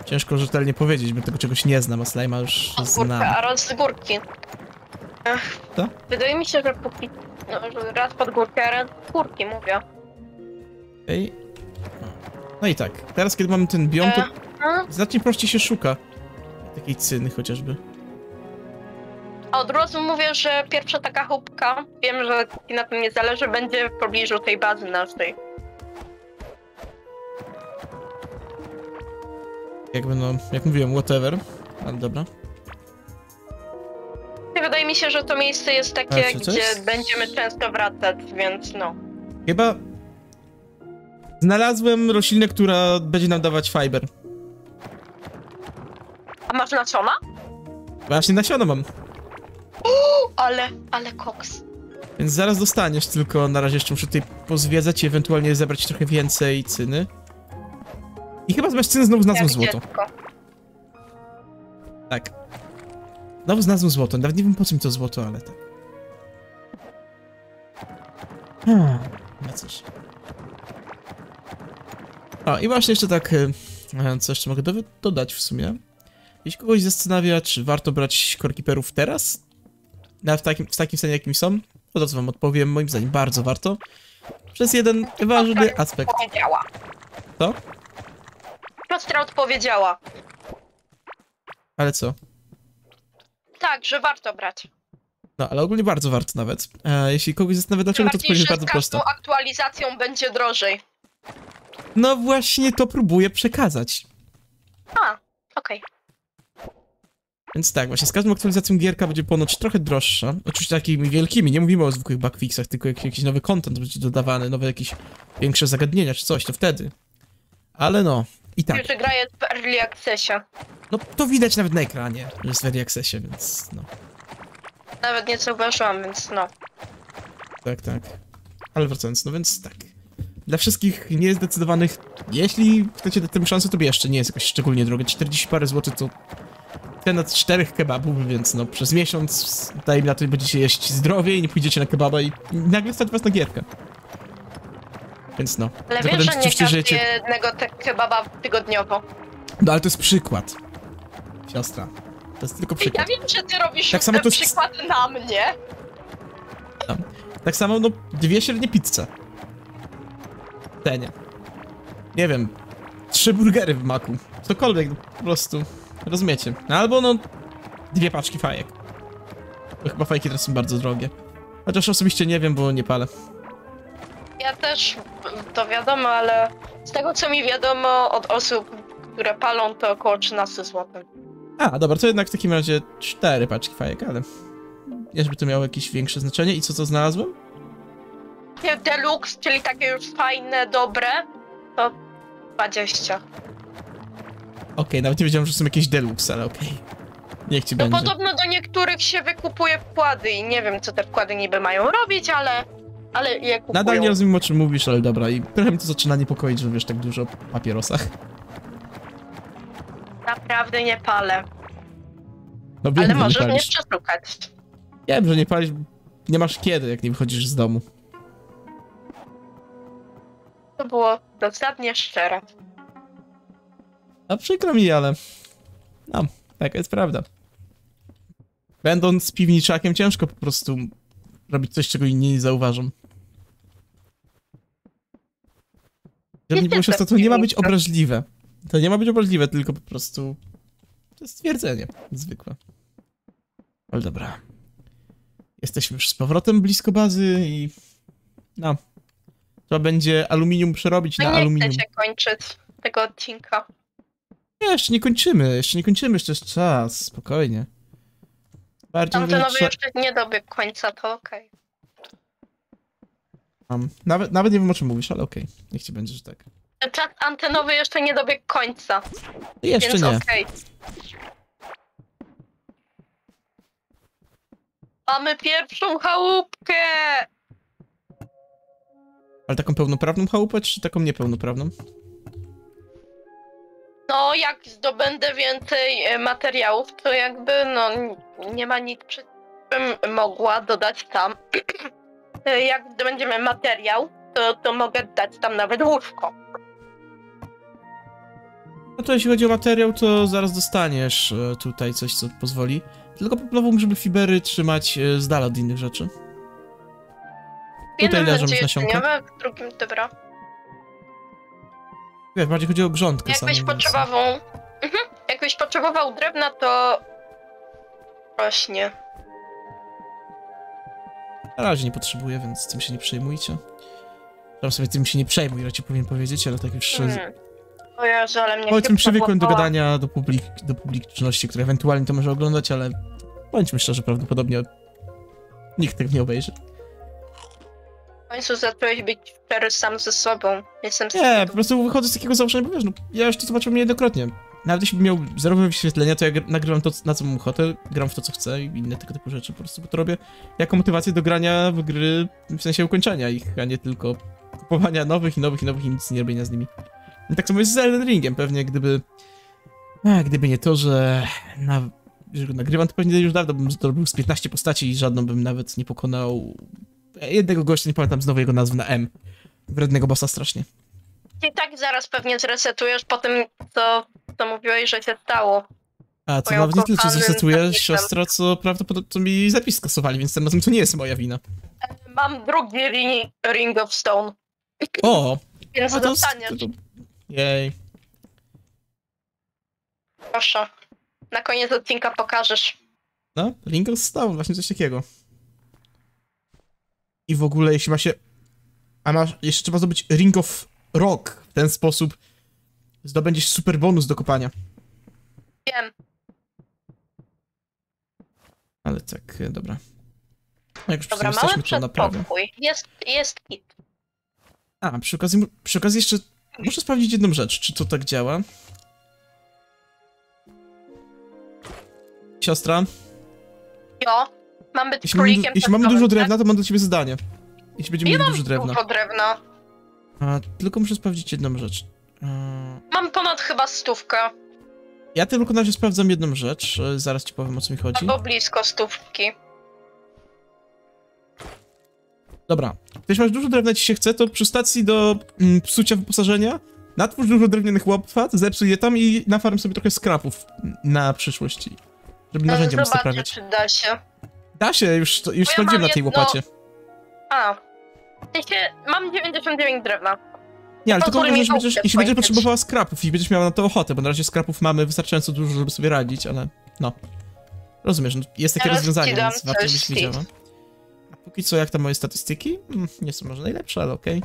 Ciężko rzetelnie powiedzieć, bo tego czegoś nie znam, a slime'a już Od górka, znam. a raz z górki. Co? Wydaje mi się, że póki... No, że raz pod górkę, raz z górki, mówię. Okej. No i tak, teraz kiedy mamy ten biom, to E, no, znacznie prościej się szuka. Takiej cyny chociażby. a od razu mówię, że pierwsza taka chałupka, wiem, że ci na tym nie zależy, będzie w pobliżu tej bazy naszej. Jakby no, jak mówiłem, whatever. Ale dobra. Wydaje mi się, że to miejsce jest A takie, to gdzie będziemy często wracać, więc no. Chyba znalazłem roślinę, która będzie nam dawać fiber. A masz nasiona? Właśnie nasiona mam, Ale, ale koks. więc zaraz dostaniesz, tylko na razie jeszcze muszę tutaj pozwiedzać i ewentualnie zebrać trochę więcej cyny. I chyba zamiast cyny znowu znalazłem Jak złoto. dziecko. Tak. Znowu znalazłem złoto, nawet nie wiem po co mi to złoto, ale tak. Hmm, no cóż. O, i właśnie jeszcze tak, e, co jeszcze mogę do, dodać w sumie. Jeśli kogoś zastanawia, czy warto brać korkiperów teraz, na, w, takim, w takim stanie, jakim są, od razu wam odpowiem, moim zdaniem bardzo warto. Przez jeden ważny aspekt. Powiedziała. Co? Siostra odpowiedziała. Ale co? Tak, że warto brać. No, ale ogólnie bardzo warto nawet. E, jeśli kogoś zastanawia, dlaczego, to odpowiedź jest bardzo z prosta. każdą aktualizacją będzie drożej. No właśnie to próbuję przekazać. A, okej. Więc tak, właśnie z każdą aktualizacją gierka będzie ponoć trochę droższa. Oczywiście takimi wielkimi, nie mówimy o zwykłych bugfixach, tylko jak jakiś nowy content będzie dodawany, nowe jakieś większe zagadnienia czy coś, to wtedy. Ale no, i tak. Że gra jest w Early Accessie. No to widać nawet na ekranie, że jest w Early Accessie, więc no. Nawet nie zauważyłam, więc no. Tak, tak. Ale wracając, no więc tak. Dla wszystkich niezdecydowanych, jeśli chcecie dać temu szansę, to jeszcze nie jest jakoś szczególnie drogie. 40 parę złotych to cena czterech kebabów, więc no przez miesiąc dajmy na to będziecie jeść zdrowiej, nie pójdziecie na kebaba i i nagle stać was na gierkę. Więc no. Ale Zakładam, wiesz, że nie każdy żyjecie- jednego te kebaba tygodniowo. No ale to jest przykład. Siostra. To jest tylko Ja przykład. wiem, że ty robisz Tak samo to jest- przykłady na mnie. Tak samo, no, dwie średnie pizze. Cenie. Nie wiem, trzy burgery w maku. Cokolwiek, no, po prostu. Rozumiecie. No, albo, no, dwie paczki fajek. Bo chyba fajki teraz są bardzo drogie. Chociaż osobiście nie wiem, bo nie palę. Ja też, to wiadomo, ale z tego co mi wiadomo od osób, które palą, to około 13 zł. A, dobra, to jednak w takim razie cztery paczki fajek, ale... Nie, żeby to miało jakieś większe znaczenie. I co to znalazłem? Nie, Deluxe, czyli takie już fajne, dobre, to 20. Okej, nawet nie wiedziałem, że są jakieś deluxe, ale okej. Niech ci No będzie. podobno do niektórych się wykupuje wkłady i nie wiem, co te wkłady niby mają robić, ale, ale je kupują. Nadal nie rozumiem o czym mówisz, ale dobra. I trochę mi to zaczyna niepokoić, że wiesz tak dużo o papierosach. Naprawdę nie palę, No wiem, ale że nie możesz mnie palisz. przeszukać. Wiem, że nie palisz. Nie masz kiedy, jak nie wychodzisz z domu. To było dosadnie szczere. A przykro mi, ale... No, taka jest prawda. Będąc piwniczakiem, ciężko po prostu robić coś, czego inni nie zauważą. Żeby nie było siostro, to nie ma być obraźliwe. To nie ma być obraźliwe, tylko po prostu... To jest stwierdzenie zwykłe. Ale dobra. Jesteśmy już z powrotem blisko bazy i... No. Trzeba będzie aluminium przerobić No na nie aluminium. chcę się kończyć tego odcinka. Nie, jeszcze nie kończymy, jeszcze nie kończymy, jeszcze jest czas, spokojnie. Bardziej Tamte mówiąc, nowy jeszcze nie dobiegł końca, to okej. Mam. Nawet, nawet nie wiem o czym mówisz, ale okej, niech ci będzie, że tak. Czas antenowy jeszcze nie dobiegł końca, Jeszcze więc nie. okej. Mamy pierwszą chałupkę! Ale taką pełnoprawną chałupę, czy taką niepełnoprawną? No, jak zdobędę więcej e, materiałów, to jakby, no, nie ma nic przy czym mogła dodać tam. E, jak zdobędziemy materiał, to, to mogę dać tam nawet łóżko. No to jeśli chodzi o materiał, to zaraz dostaniesz e, tutaj coś, co pozwoli. Tylko poprawą, żeby fibery trzymać e, z dala od innych rzeczy. W jednym leżą nasionka. w drugim dobra. Wiesz, bardziej chodzi o grządkę. Jakbyś potrzebował. Mhm. Jakbyś potrzebował drewna, to rośnie. Na razie nie potrzebuję, więc tym się nie przejmujcie. Tam sobie tym się nie przejmuj, raczej powinien powiedzieć, ale tak już... Hmm. O Jezu, ale mnie Powiedzmy, chyba przywykłem do gadania do, publik do publiczności, która ewentualnie to może oglądać, ale bądźmy szczerzy, prawdopodobnie nikt tego nie obejrzy. W końcu zacząłeś być szczery sam ze sobą. Jestem Nie, po prostu wychodzę z takiego założenia, bo wiesz, no, ja już to zobaczyłem niejednokrotnie. Nawet jeśli bym miał zerowe wyświetlenia, to ja gr- nagrywam to, na co mam ochotę, gram w to, co chcę i inne tego typu rzeczy, po prostu bo to robię jako motywację do grania w gry, w sensie ukończenia ich, a nie tylko kupowania nowych i nowych i nowych i nic nie robienia z nimi. I tak samo jest z Elden Ringiem, pewnie gdyby... A, gdyby nie to, że, na, że go nagrywam, to pewnie już dawno bym zrobił z 15 postaci i żadną bym nawet nie pokonał... Jednego gościa, nie pamiętam znowu jego nazwy na M. Wrednego bossa strasznie. I tak zaraz pewnie zresetujesz po tym, co, co mówiłeś, że się stało. A, to nawet nie tyle, kochanym zresetujesz siostra, co prawdopodobnie zapis skasowali, więc tym razem to nie jest moja wina. Mam drugi ring, ring of Stone, O! więc A dostaniesz. to, to... Jej. Proszę. Na koniec odcinka pokażesz. No, Ring of Stone, właśnie coś takiego. I w ogóle, jeśli ma się... A masz... Jeszcze trzeba zdobyć Ring of Rock. W ten sposób zdobędziesz super bonus do kopania. Wiem. Ale tak, e, dobra. No, jak już Dobra, mały jesteśmy, to naprawię. Jest, jest kit. A, przy okazji, przy okazji jeszcze muszę sprawdzić jedną rzecz, czy to tak działa. siostra. Jo, mam być Jeśli królikiem jeśli mamy dużo tak? drewna, to mam do ciebie zadanie. Jeśli będziemy mieli mam dużo drewna. dużo drewna. A, tylko muszę sprawdzić jedną rzecz. A, Mam ponad chyba stówkę, ja tylko na razie sprawdzam jedną rzecz. e, Zaraz ci powiem o co mi chodzi. albo blisko stówki. Dobra. Jeśli masz dużo drewna ci się chce, to przy stacji do mm, psucia wyposażenia natwórz dużo drewnianych łopat, zepsuj je tam i nafarm sobie trochę skrapów na przyszłość. Żeby narzędzia móc naprawiać. czy da się. Da się, już, już Bo sprawdziłem na tej jedno- łopacie. A. Sensie, mam 99 drewna. Nie, ale tylko jeśli będziesz, jeśli będziesz potrzebowała skrapów i będziesz miała na to ochotę, bo na razie skrapów mamy wystarczająco dużo, żeby sobie radzić, ale no. Rozumiesz, no, jest takie Teraz rozwiązanie, więc warto z wiedziała. A póki co, jak tam moje statystyki? Mm, nie są może najlepsze, ale okej.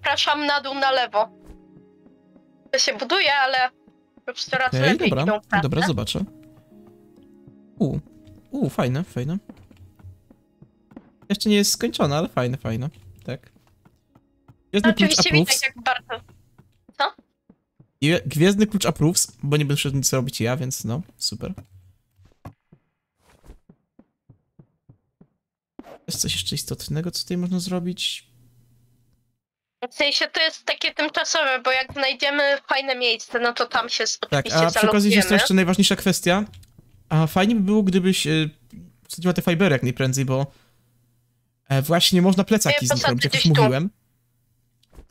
Przepraszam, na dół, na lewo. To się buduje, ale już coraz Okej, lepiej dobra, idą prace. dobra, zobaczę. U, u, fajne, fajne. Jeszcze nie jest skończone, ale fajne, fajne, tak. Gwiezdny klucz Oczywiście approves. widać, jak bardzo... Gwie- Gwiezdny klucz approves, bo nie będę nic robić ja, więc no, super. Jest coś jeszcze istotnego, co tutaj można zrobić? W sensie to jest takie tymczasowe, bo jak znajdziemy fajne miejsce, no to tam się Tak, oczywiście a przy okazji jest to jeszcze najważniejsza kwestia. A fajnie by było, gdybyś e, wsadziła te fibery jak najprędzej, bo właśnie można plecaki Ja z nich posadzę robić, jak już mówiłem.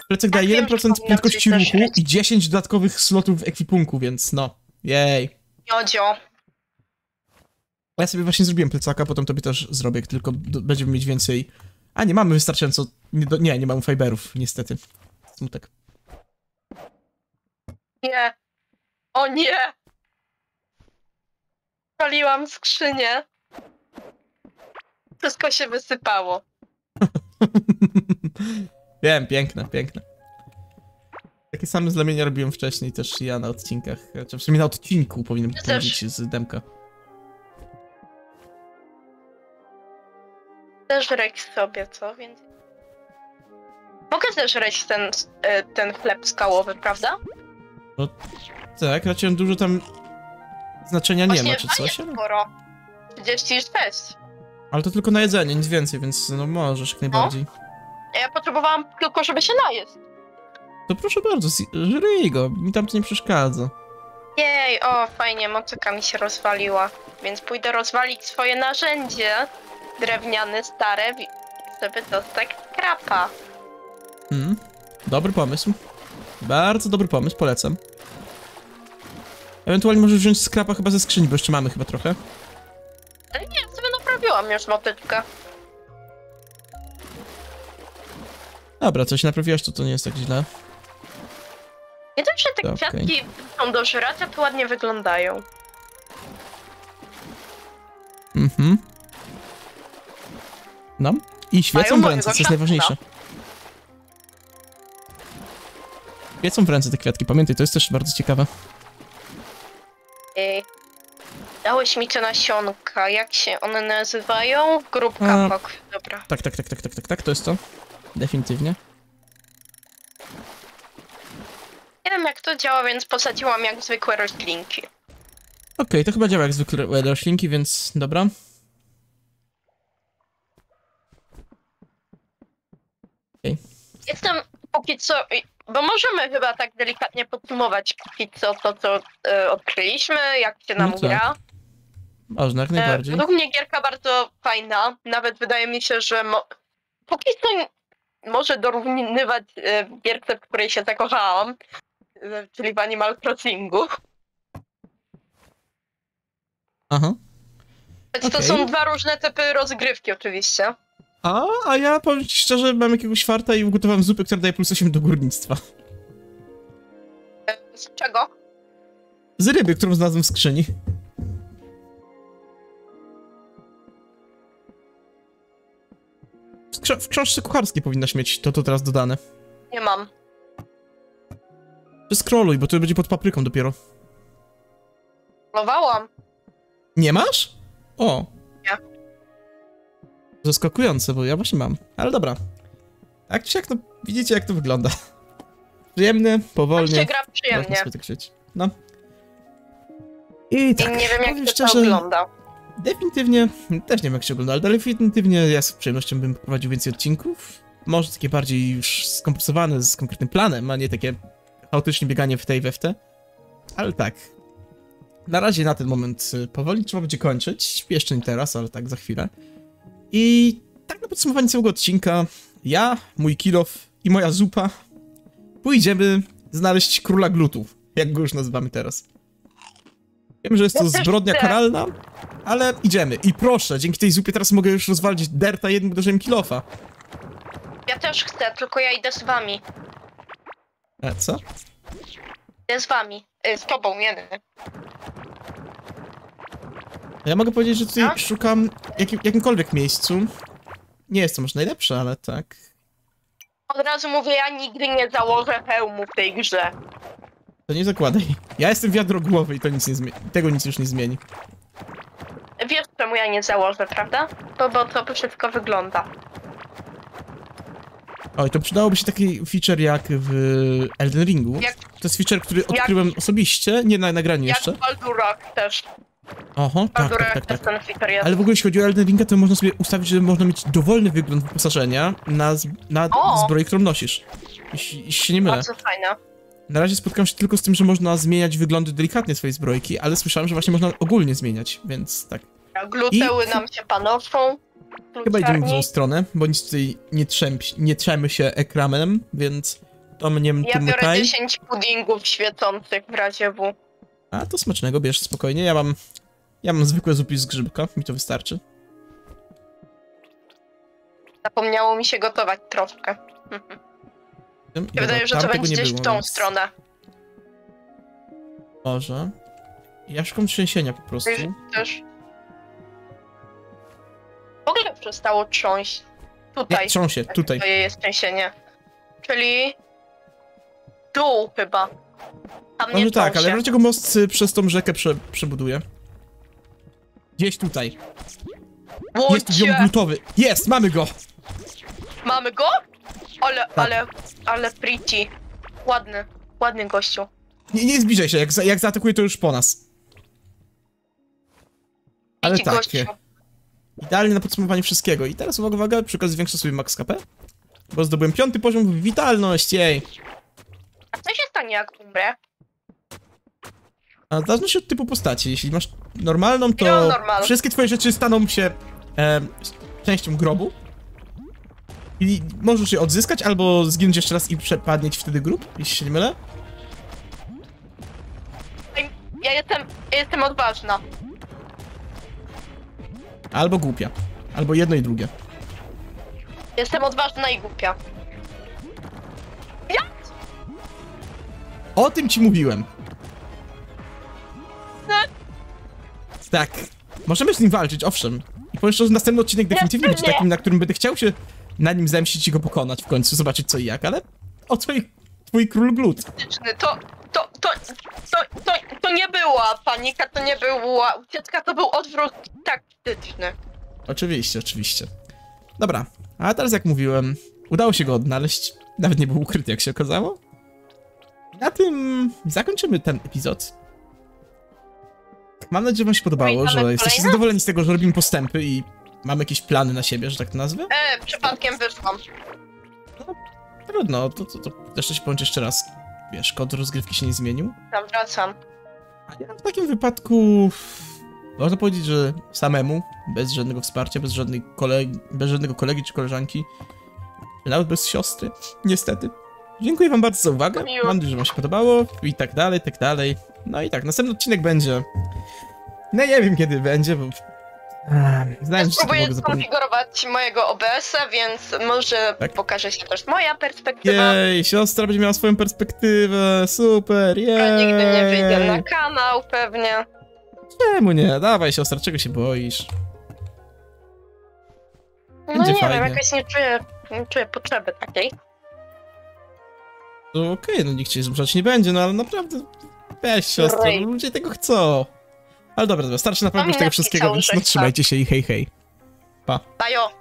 Plecak Tak, daje wiem, że 1% powinnam prędkości ruchu i 10 dodatkowych slotów w ekwipunku, więc no, jej. Jodzio. Ja sobie właśnie zrobiłem plecaka, potem tobie też zrobię, tylko będziemy mieć więcej... A, nie mamy wystarczająco... Nie, do, nie, nie mamy fiberów, niestety. Smutek. Nie. O nie! Paliłam skrzynię. Wszystko się wysypało. Wiem, piękne, piękne. Takie same znamienia robiłem wcześniej też ja na odcinkach. Znaczy w sumie na odcinku powinienem Ja też. powiedzieć z Demka. Zeżreć sobie, co? Więc... Mogę zeżreć ten, e, ten chleb skałowy, prawda? Tak, raczej dużo tam znaczenia nie Właśnie ma czy coś, sporo. 36. ale to tylko na jedzenie, nic więcej, więc no możesz jak najbardziej. A Ja potrzebowałam tylko, żeby się najeść. To proszę bardzo, żryj go, mi tam to nie przeszkadza. Jej, o fajnie, motyka mi się rozwaliła. Więc pójdę rozwalić swoje narzędzie drewniane, stare, żeby dostać krapa. Hmm. Dobry pomysł. Bardzo dobry pomysł, polecam. Ewentualnie możesz wziąć skrapa chyba ze skrzyni, bo jeszcze mamy chyba trochę. Ale nie, naprawiłam już motyczkę. Dobra, coś naprawiłaś, to to nie jest tak źle. Nie dość, że te Okej. kwiatki są do żracia, to ładnie wyglądają. Mhm. No. I świecą w ręce, co jest najważniejsze. Świecą w ręce te kwiatki, pamiętaj, to jest też bardzo ciekawe. Ej. Dałeś mi te nasionka, jak się one nazywają? Grupka A. pok. Dobra. Tak, tak, tak, tak, tak, tak, tak, to jest to. Definitywnie. Nie wiem jak to działa, więc posadziłam jak zwykłe roślinki. Okej, to chyba działa jak zwykle e, roślinki, więc dobra. Jestem póki co, bo możemy chyba tak delikatnie podsumować póki co to, co e, odkryliśmy, jak się nam No tak, gra. Można, jak E, najbardziej. według mnie gierka bardzo fajna, nawet wydaje mi się, że mo- póki co może dorównywać e, gierce, w której się zakochałam, e, czyli w Animal Crossingu. Aha. Więc to Okej. są dwa różne typy rozgrywki oczywiście. A, a ja powiem ci szczerze, mam jakiegoś farta i ugotowałem zupę, która daje plus 8 do górnictwa. E, Z czego? Z ryby, którą znalazłem w skrzyni. W, książce kucharskiej powinnaś mieć to, to teraz dodane. Nie mam. Scrolluj, bo to będzie pod papryką dopiero. Próbowałam. Nie masz? O. Nie. Zaskakujące, bo ja właśnie mam. Ale dobra. Tak czy siak, no widzicie jak to wygląda. Przyjemne, Tam powolnie. się gra przyjemnie. sobie tak żyć. No. I tak, I nie wiem jak to szczerze, wygląda. Definitywnie, też nie wiem jak się ogląda, ale definitywnie ja z przyjemnością bym prowadził więcej odcinków. Może takie bardziej już skompresowane, z konkretnym planem, a nie takie chaotycznie bieganie w tej we w te. Ale tak. Na razie na ten moment y, powoli trzeba będzie kończyć. Jeszcze nie teraz, ale tak za chwilę. I tak na podsumowanie całego odcinka, ja, mój kilof i moja zupa pójdziemy znaleźć króla glutów, jak go już nazywamy teraz. Wiem, że jest to zbrodnia chcę. karalna, ale idziemy. I proszę, dzięki tej zupie teraz mogę już rozwalić derta jednym uderzeniem kilofa. Ja też chcę, tylko ja idę z wami. E, co? Idę z wami. Y, Z tobą, nie. Ja mogę powiedzieć, że tutaj A? szukam jakim, jakimkolwiek miejscu. Nie jest to może najlepsze, ale tak. Od razu mówię, ja nigdy nie założę hełmu w tej grze. To nie zakładaj. Ja jestem wiadrogłowy i to nic nie zmieni. Tego nic już nie zmieni. Wiesz, czemu ja nie założę, prawda? Bo, bo to wszystko wygląda. Oj, to przydałoby się taki feature jak w Elden Ringu. Jak- To jest feature, który odkryłem osobiście, nie na nagraniu Jak jeszcze. w Baldurach też. Oho, tak, tak, tak, tak. Ale w ogóle jeśli chodzi o Elden Ringa, to można sobie ustawić, że można mieć dowolny wygląd wyposażenia na, na O! zbroję, którą nosisz. Jeśli, jeśli się nie mylę. Bardzo fajne. Na razie spotkałem się tylko z tym, że można zmieniać wyglądy delikatnie swojej zbrojki, ale słyszałem, że właśnie można ogólnie zmieniać, więc tak. Gluteły I- nam się panoszą. Chyba idziemy w złą Gluciarni. stronę, bo nic tutaj nie, trzęp, nie trzemy się ekranem, więc to mnie Ja biorę tutaj. 10 puddingów świecących w razie W. A to smacznego, bierz spokojnie. Ja mam. Ja mam zwykłe zupy z grzybka, mi to wystarczy. Zapomniało mi się gotować troszkę. Dobra, wydaje, że to będzie nie gdzieś było, w tą więc stronę. Może. Ja szukam trzęsienia po prostu. Wiesz, Też. W ogóle przestało trząść. Nie, Tutaj. trząsie, tutaj. To jest trzęsienie. Czyli dół chyba. Tam nie Może tak, ale dlaczego most y, przez tą rzekę prze, przebuduje? Gdzieś tutaj. Jest biom glutowy. Jest, mamy go! Mamy go? Ale, Tak. ale, ale pretty. Ładny, ładny gościu. Nie, nie zbliżaj się, jak, za, jak zaatakuje to już po nas. Ale Pretty tak, gościu. idealnie na podsumowanie wszystkiego. I teraz uwaga, uwaga, przy okazji zwiększę sobie max KP. Bo zdobyłem piąty poziom w witalność, jej. A co się stanie jak umrę? A zależnie się od typu postaci. Jeśli masz normalną, to Ja mam normal. wszystkie twoje rzeczy staną się częścią grobu. I możesz je odzyskać, albo zginąć jeszcze raz i przepadnie ci wtedy grób, jeśli się nie mylę. Ja jestem, ja jestem odważna. Albo głupia. Albo jedno i drugie. Jestem odważna i głupia. O tym ci mówiłem. Tak. Możemy z nim walczyć, owszem. I powiem szczerze, następny odcinek definitywnie będzie takim, na którym będę chciał się na nim zemścić i go pokonać w końcu, zobaczyć co i jak, ale o twój, twój król glut. Taktyczny, To, to, to, to, to, to nie była panika, to nie była ucieczka, to był odwrót taktyczny. Oczywiście, oczywiście. Dobra, a teraz jak mówiłem, udało się go odnaleźć. Nawet nie był ukryty, jak się okazało. Na tym zakończymy ten epizod. Mam nadzieję, że wam się podobało, Witamy że jesteście zadowoleni z tego, że robimy postępy i mamy jakieś plany na siebie, że tak to nazwę. E, przypadkiem wyszłam. Trudno, to, to, to jeszcze się połączy jeszcze raz. Wiesz, kod rozgrywki się nie zmienił. Tam wracam. A ja w takim wypadku można powiedzieć, że samemu, bez żadnego wsparcia, bez żadnej kolegi, bez żadnego kolegi czy koleżanki, nawet bez siostry, niestety. Dziękuję wam bardzo za uwagę. Miło. Mam nadzieję, że wam się podobało i tak dalej, tak dalej. No i tak, następny odcinek będzie. No nie wiem kiedy będzie, bo. To Spróbuję mogę zapomnieć. skonfigurować mojego OBS-a, więc może Tak. pokaże się też moja perspektywa. Jej, siostra będzie miała swoją perspektywę, super, jej. która nigdy nie wyjdzie na kanał pewnie. Czemu nie? Dawaj siostra, czego się boisz? No Będzie nie fajnie. wiem, jakoś nie czuję, nie czuję potrzeby takiej. To okej, no nikt cię zmuszać nie będzie, no ale naprawdę weź Rej. no ludzie tego chcą. Ale dobra, dobra, starczy na pewno już tego wszystkiego, więc no trzymajcie się i hej hej. Bajo!